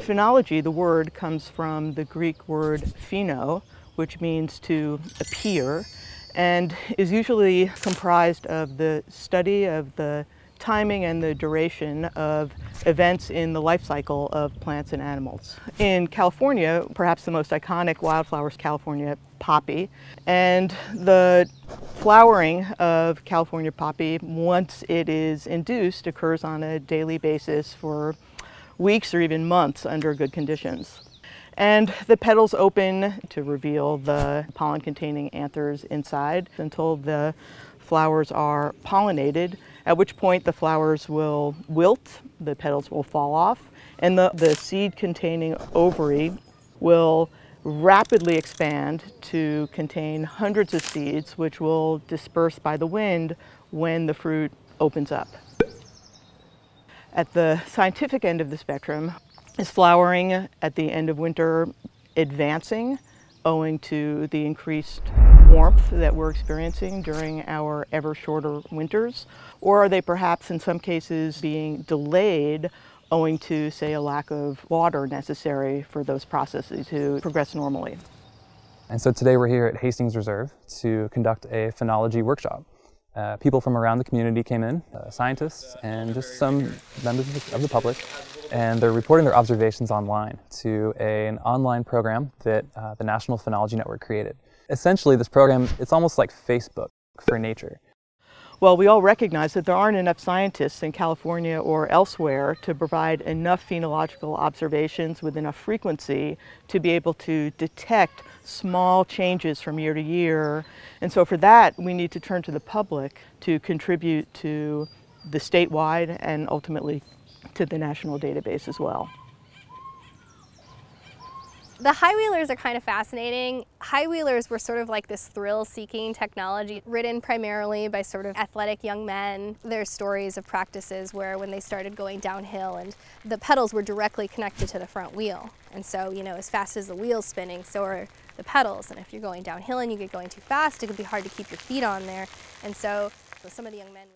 Phenology, the word, comes from the Greek word pheno, which means to appear, and is usually comprised of the study of the timing and the duration of events in the life cycle of plants and animals. In California, perhaps the most iconic wildflower is California poppy, and the flowering of California poppy, once it is induced, occurs on a daily basis for weeks or even months under good conditions. And the petals open to reveal the pollen containing anthers inside until the flowers are pollinated, at which point the flowers will wilt, the petals will fall off, and the, the seed containing ovary will rapidly expand to contain hundreds of seeds which will disperse by the wind when the fruit opens up. At the scientific end of the spectrum is flowering at the end of winter advancing owing to the increased warmth that we're experiencing during our ever shorter winters? Or are they perhaps in some cases being delayed owing to, say, a lack of water necessary for those processes to progress normally? And so today we're here at Hastings Reserve to conduct a phenology workshop. Uh, people from around the community came in, uh, scientists and just some members of the, public, and they're reporting their observations online to a, an online program that uh, the National Phenology Network created. Essentially, this program, it's almost like Facebook for nature. Well, we all recognize that there aren't enough scientists in California or elsewhere to provide enough phenological observations with enough frequency to be able to detect small changes from year to year. And so for that, we need to turn to the public to contribute to the statewide and ultimately to the national database as well. The high wheelers are kind of fascinating. High wheelers were sort of like this thrill-seeking technology ridden primarily by sort of athletic young men. There's stories of practices where when they started going downhill and the pedals were directly connected to the front wheel. And so, you know, as fast as the wheel's spinning, so are the pedals. And if you're going downhill and you get going too fast, it could be hard to keep your feet on there. And so some of the young men